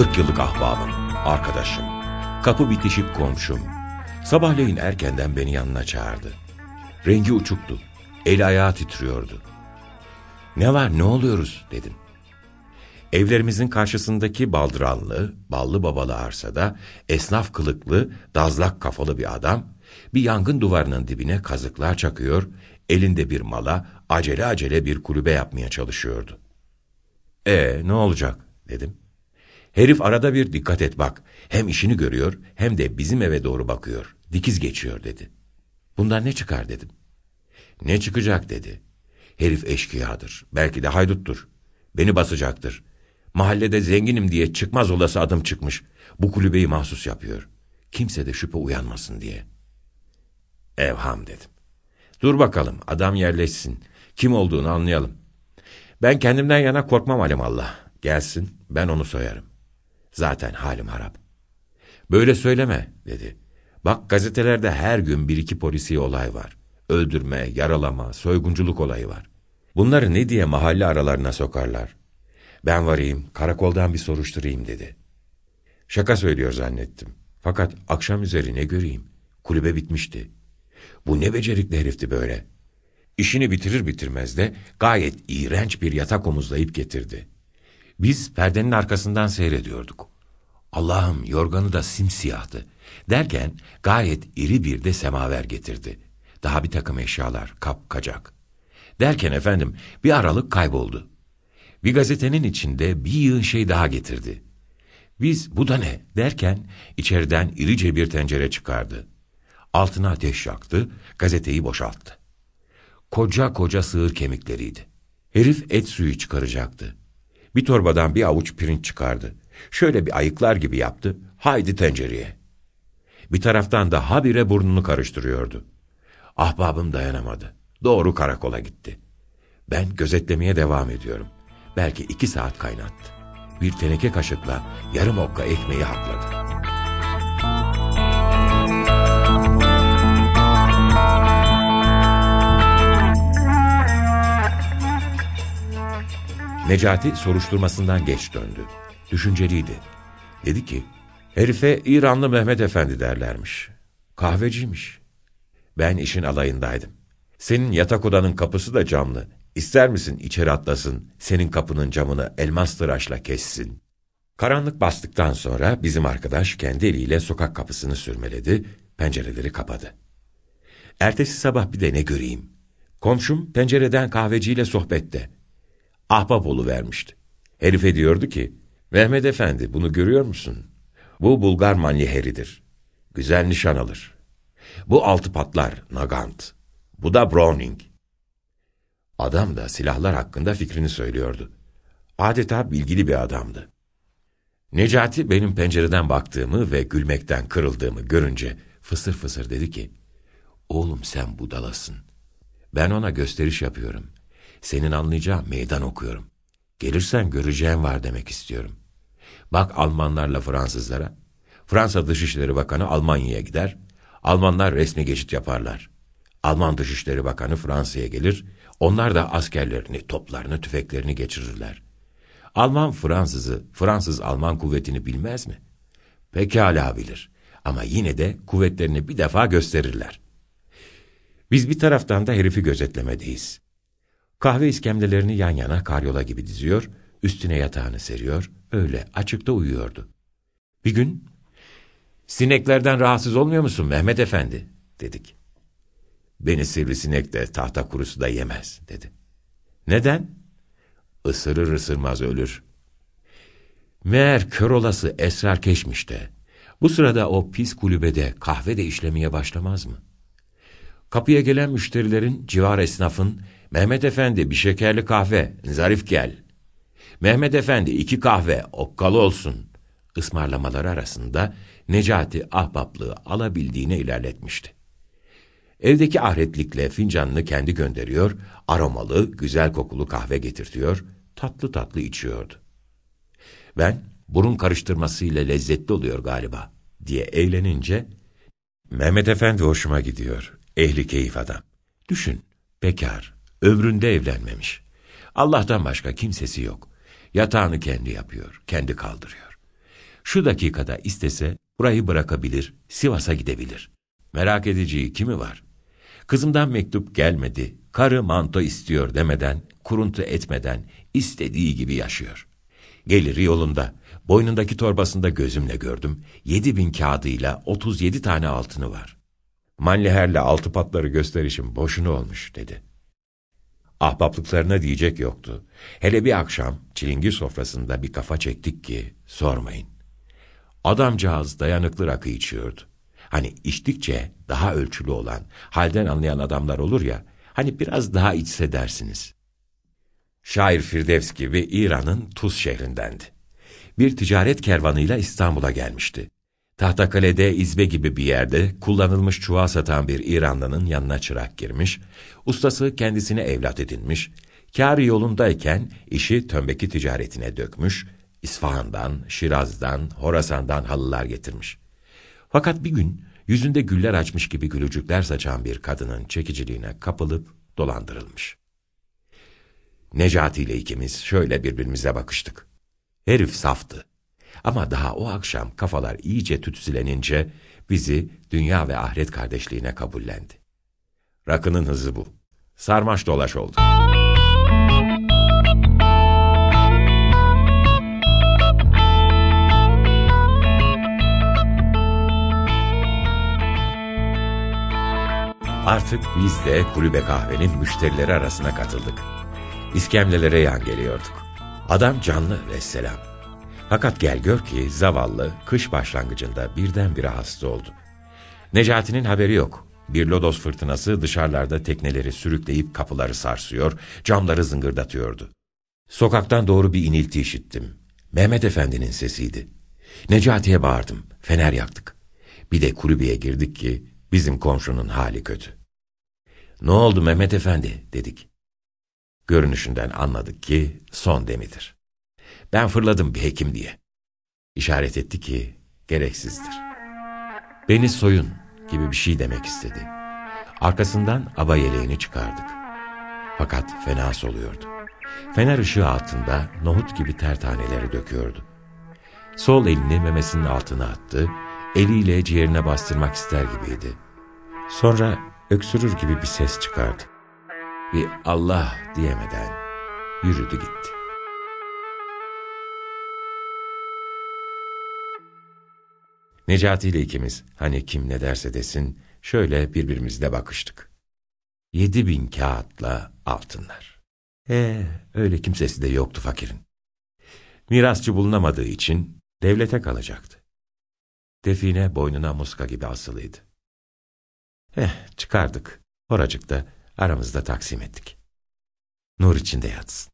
40 yıllık ahbabım, arkadaşım, kapı bitişik komşum. Sabahleyin erkenden beni yanına çağırdı. Rengi uçuktu, el ayağı titriyordu. Ne var ne oluyoruz dedim. Evlerimizin karşısındaki baldıranlı, ballı babalı arsada esnaf kılıklı, dazlak kafalı bir adam bir yangın duvarının dibine kazıklar çakıyor, elinde bir mala acele acele bir kulübe yapmaya çalışıyordu. E ne olacak dedim. Herif arada bir dikkat et bak, hem işini görüyor hem de bizim eve doğru bakıyor, dikiz geçiyor dedi. Bundan ne çıkar dedim. Ne çıkacak dedi. Herif eşkıyadır, belki de hayduttur. Beni basacaktır. Mahallede zenginim diye çıkmaz olası adım çıkmış. Bu kulübeyi mahsus yapıyor. Kimse de şüphe uyanmasın diye. Evham dedim. Dur bakalım adam yerleşsin. Kim olduğunu anlayalım. Ben kendimden yana korkmam alimallah. Gelsin ben onu soyarım. Zaten halim harap. Böyle söyleme dedi. Bak gazetelerde her gün bir iki polisi olay var. Öldürme, yaralama, soygunculuk olayı var. Bunları ne diye mahalle aralarına sokarlar. Ben varayım, karakoldan bir soruşturayım dedi. Şaka söylüyor zannettim. Fakat akşam üzeri ne göreyim? Kulübe bitmişti. Bu ne becerikli herifti böyle. İşini bitirir bitirmez de gayet iğrenç bir yatak omuzlayıp getirdi. Biz perdenin arkasından seyrediyorduk. Allah'ım yorganı da simsiyahtı. Derken gayet iri bir de semaver getirdi. Daha bir takım eşyalar, kap, kacak. Derken efendim bir aralık kayboldu. Bir gazetenin içinde bir yığın şey daha getirdi. Biz bu da ne derken içeriden irice bir tencere çıkardı. Altına ateş yaktı, gazeteyi boşalttı. Koca koca sığır kemikleriydi. Herif et suyu çıkaracaktı. Bir torbadan bir avuç pirinç çıkardı. Şöyle bir ayıklar gibi yaptı, haydi tencereye. Bir taraftan da habire burnunu karıştırıyordu. Ahbabım dayanamadı. Doğru karakola gitti. Ben gözetlemeye devam ediyorum. Belki iki saat kaynattı. Bir teneke kaşıkla yarım okka ekmeği hakladı. Necati soruşturmasından geç döndü. Düşünceliydi. Dedi ki, herife İranlı Mehmet Efendi derlermiş. Kahveciymiş. Ben işin alayındaydım. Senin yatak odanın kapısı da camlı. İster misin içeri atlasın, senin kapının camını elmas tıraşla kessin? Karanlık bastıktan sonra bizim arkadaş kendi eliyle sokak kapısını sürmeledi, pencereleri kapadı. Ertesi sabah bir de ne göreyim? Komşum pencereden kahveciyle sohbette. Ahbap vermişti. Herife diyordu ki, Mehmet Efendi bunu görüyor musun? Bu Bulgar manyeheridir. Güzel nişan alır. Bu altı patlar, Nagant. Bu da Browning. Adam da silahlar hakkında fikrini söylüyordu. Adeta bilgili bir adamdı. Necati benim pencereden baktığımı ve gülmekten kırıldığımı görünce fısır fısır dedi ki, Oğlum sen budalasın. Ben ona gösteriş yapıyorum. Senin anlayacağın meydan okuyorum. Gelirsen göreceğin var demek istiyorum. Bak Almanlarla Fransızlara. Fransa Dışişleri Bakanı Almanya'ya gider. Almanlar resmi geçit yaparlar. Alman Dışişleri Bakanı Fransa'ya gelir. Onlar da askerlerini, toplarını, tüfeklerini geçirirler. Alman Fransızı, Fransız Alman kuvvetini bilmez mi? Pekala bilir. Ama yine de kuvvetlerini bir defa gösterirler. Biz bir taraftan da herifi gözetlemedeyiz. Kahve iskemlelerini yan yana karyola gibi diziyor, üstüne yatağını seriyor, öyle açıkta uyuyordu. Bir gün, sineklerden rahatsız olmuyor musun Mehmet Efendi, dedik. Beni sivrisinek de tahta kurusu da yemez, dedi. Neden? Isırır ısırmaz ölür. Meğer kör olası esrar keşmiş de, bu sırada o pis kulübede kahve de işlemeye başlamaz mı? Kapıya gelen müşterilerin, civar esnafın, Mehmet Efendi bir şekerli kahve, zarif gel. Mehmet Efendi iki kahve, okkalı olsun. Ismarlamaları arasında Necati ahbaplığı alabildiğine ilerletmişti. Evdeki ahretlikle fincanını kendi gönderiyor, aromalı, güzel kokulu kahve getirtiyor, tatlı tatlı içiyordu. Ben, burun karıştırmasıyla lezzetli oluyor galiba, diye eğlenince, Mehmet Efendi hoşuma gidiyor, ehli keyif adam. Düşün, bekar, Ömründe evlenmemiş. Allah'tan başka kimsesi yok. Yatağını kendi yapıyor, kendi kaldırıyor. Şu dakikada istese burayı bırakabilir, Sivas'a gidebilir. Merak edeceği kimi var? Kızımdan mektup gelmedi, karı manto istiyor demeden, kuruntu etmeden istediği gibi yaşıyor. Geliri yolunda, boynundaki torbasında gözümle gördüm, yedi bin kağıdıyla otuz yedi tane altını var. Manliher'le altı patları gösterişim boşuna olmuş dedi. Ahbaplıklarına diyecek yoktu. Hele bir akşam çilingir sofrasında bir kafa çektik ki sormayın. Adamcağız dayanıklı rakı içiyordu. Hani içtikçe daha ölçülü olan, halden anlayan adamlar olur ya, hani biraz daha içse dersiniz. Şair Firdevs gibi İran'ın Tuz şehrindendi. Bir ticaret kervanıyla İstanbul'a gelmişti. Tahtakale'de izbe gibi bir yerde kullanılmış çuval satan bir İranlının yanına çırak girmiş, ustası kendisine evlat edinmiş, kârı yolundayken işi tömbeki ticaretine dökmüş, İsfahan'dan, Şiraz'dan, Horasan'dan halılar getirmiş. Fakat bir gün yüzünde güller açmış gibi gülücükler saçan bir kadının çekiciliğine kapılıp dolandırılmış. Necati ile ikimiz şöyle birbirimize bakıştık. Herif saftı. Ama daha o akşam kafalar iyice tütsülenince bizi dünya ve ahiret kardeşliğine kabullendi. Rakının hızı bu. Sarmaş dolaş oldu. Artık biz de kulübe kahvenin müşterileri arasına katıldık. İskemlelere yan geliyorduk. Adam canlı ve selam. Fakat gel gör ki zavallı kış başlangıcında birdenbire hasta oldu. Necati'nin haberi yok. Bir lodos fırtınası dışarılarda tekneleri sürükleyip kapıları sarsıyor, camları zıngırdatıyordu. Sokaktan doğru bir inilti işittim. Mehmet Efendi'nin sesiydi. Necati'ye bağırdım, fener yaktık. Bir de kulübeye girdik ki bizim komşunun hali kötü. Ne oldu Mehmet Efendi dedik. Görünüşünden anladık ki son demidir. Ben fırladım bir hekim diye. İşaret etti ki gereksizdir. Beni soyun gibi bir şey demek istedi. Arkasından aba yeleğini çıkardık. Fakat fena soluyordu. Fener ışığı altında nohut gibi ter taneleri döküyordu. Sol elini memesinin altına attı, eliyle ciğerine bastırmak ister gibiydi. Sonra öksürür gibi bir ses çıkardı. Bir Allah diyemeden yürüdü gitti. Necati ile ikimiz hani kim ne derse desin şöyle birbirimizle bakıştık. Yedi bin kağıtla altınlar. Ee, öyle kimsesi de yoktu fakirin. Mirasçı bulunamadığı için devlete kalacaktı. Define boynuna muska gibi asılıydı. Eh, çıkardık. Oracıkta aramızda taksim ettik. Nur içinde yatsın.